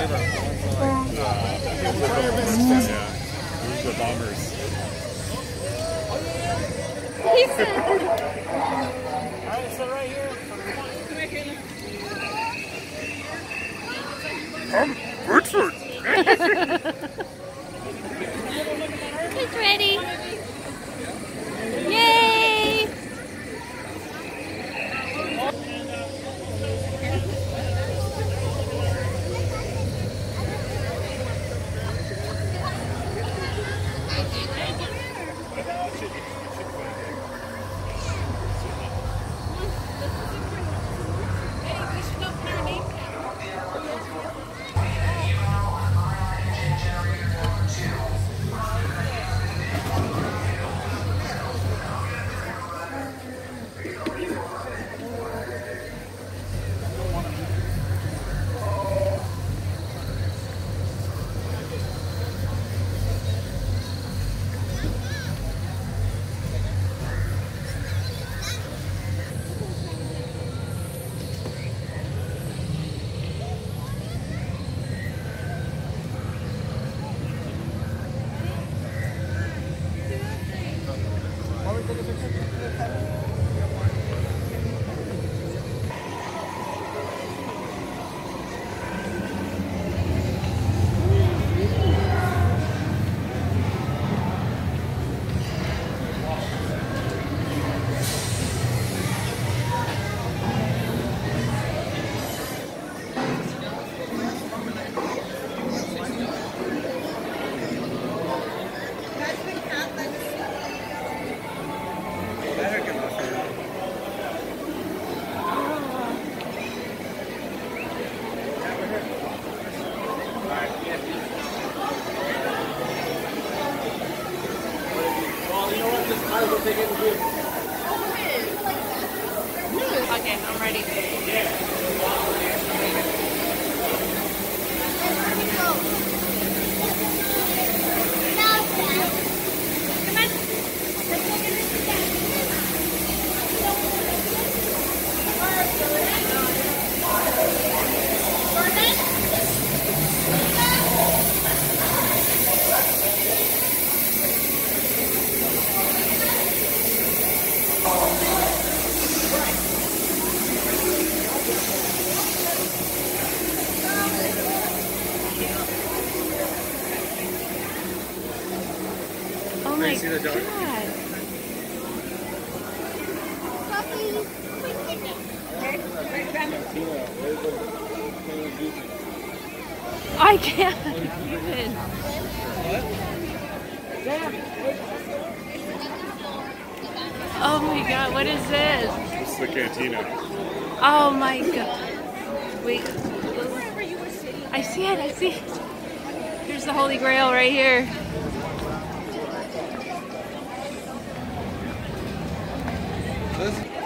Yeah. Who's the bombers? He said, Alright, so right here. Um, Bradford. he's ready. Yay! Okay, I'm ready. My see the dog? god. I can't even. Oh my god, what is this? Is the cantina. Oh my god. Wait. I see it, I see it. Here's the Holy Grail right here. this?